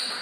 Yes.